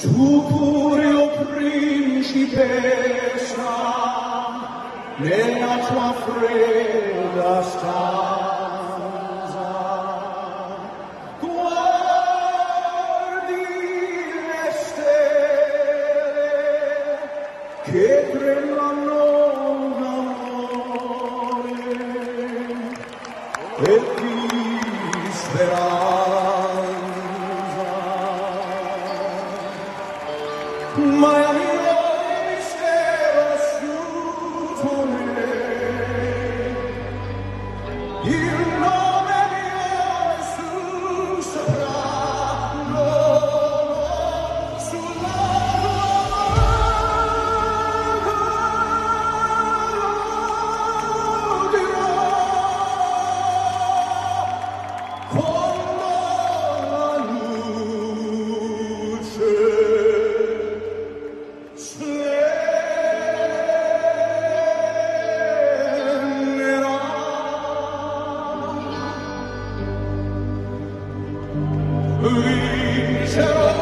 Tu pure, o principessa, nella tua fredda stanza, che tremano d'amore e di speranza. You know Luisa.